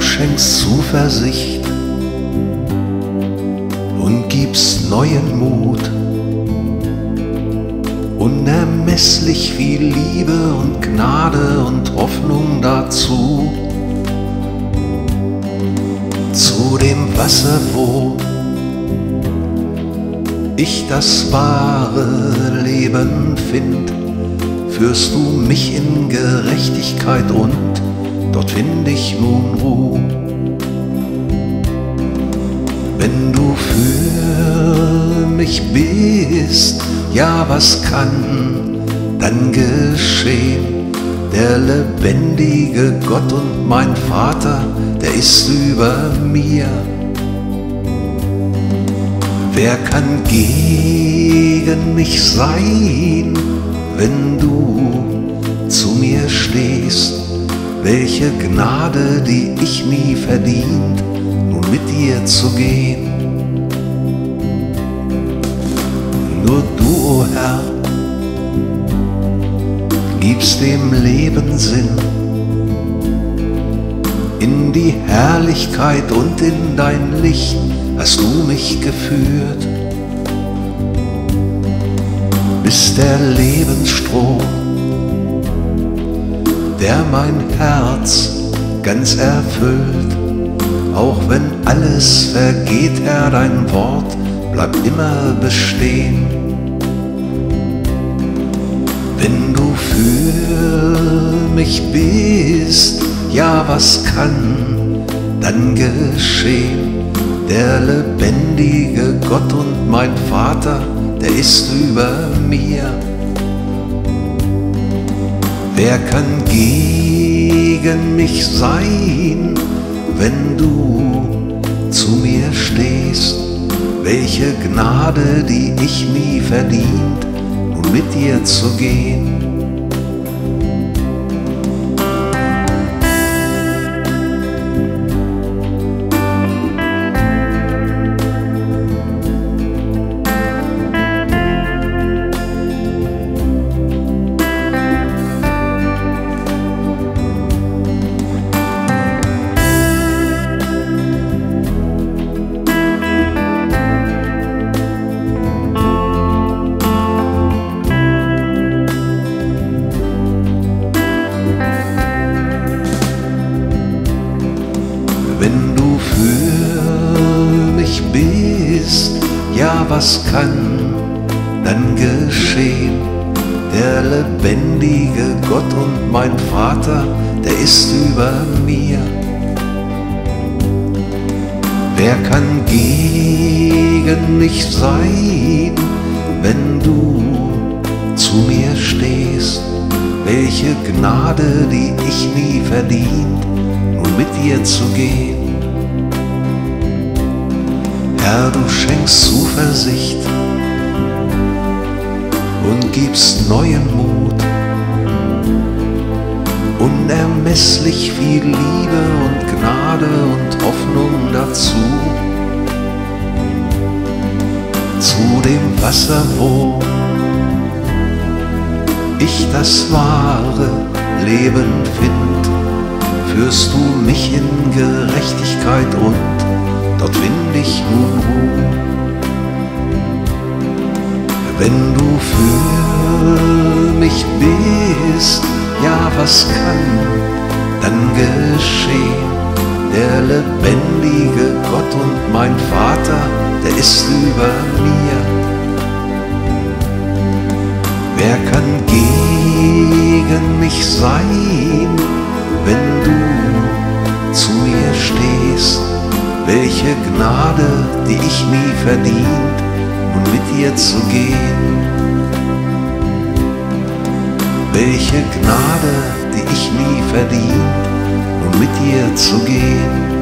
schenkst Zuversicht und gibst neuen Mut. Unermesslich viel Liebe und Gnade und Hoffnung dazu. Zu dem Wasser, wo ich das wahre Leben find, führst du mich in Gerechtigkeit und dort find ich nun Ruhe. Wenn du für mich bist, ja was kann dann geschehen? Der lebendige Gott und mein Vater, der ist über mir. Wer kann gegen mich sein, wenn du zu mir stehst? Welche Gnade, die ich nie verdient, nun mit dir zu gehen. Nur du, o oh Herr, gibst dem Leben Sinn. In die Herrlichkeit und in dein Licht hast du mich geführt, bis der Lebensstrom, der mein Herz ganz erfüllt, auch wenn alles vergeht, Herr, dein Wort bleibt immer bestehen. Wenn du für mich bist, ja, was kann dann geschehen? Der lebendige Gott und mein Vater, der ist über mir. Wer kann gegen mich sein, wenn du zu mir stehst? Welche Gnade, die ich nie verdient, nun mit dir zu gehen. Wenn du für mich bist, ja was kann dann geschehen? Der lebendige Gott und mein Vater, der ist über mir. Wer kann gegen mich sein, wenn du zu mir stehst? Welche Gnade, die ich nie verdient, mit dir zu gehen. Herr, du schenkst Zuversicht und gibst neuen Mut. Unermesslich viel Liebe und Gnade und Hoffnung dazu. Zu dem Wasser, wo ich das wahre Leben find, führst du mich in Gerechtigkeit und dort find ich nun Ruhe. Wenn du für mich bist, ja was kann dann geschehen? Der lebendige Gott und mein Vater, der ist über mir. Wer kann gegen mich sein, wenn du zu mir stehst? Welche Gnade, die ich nie verdient, nun mit dir zu gehen. Welche Gnade, die ich nie verdient, nun mit dir zu gehen.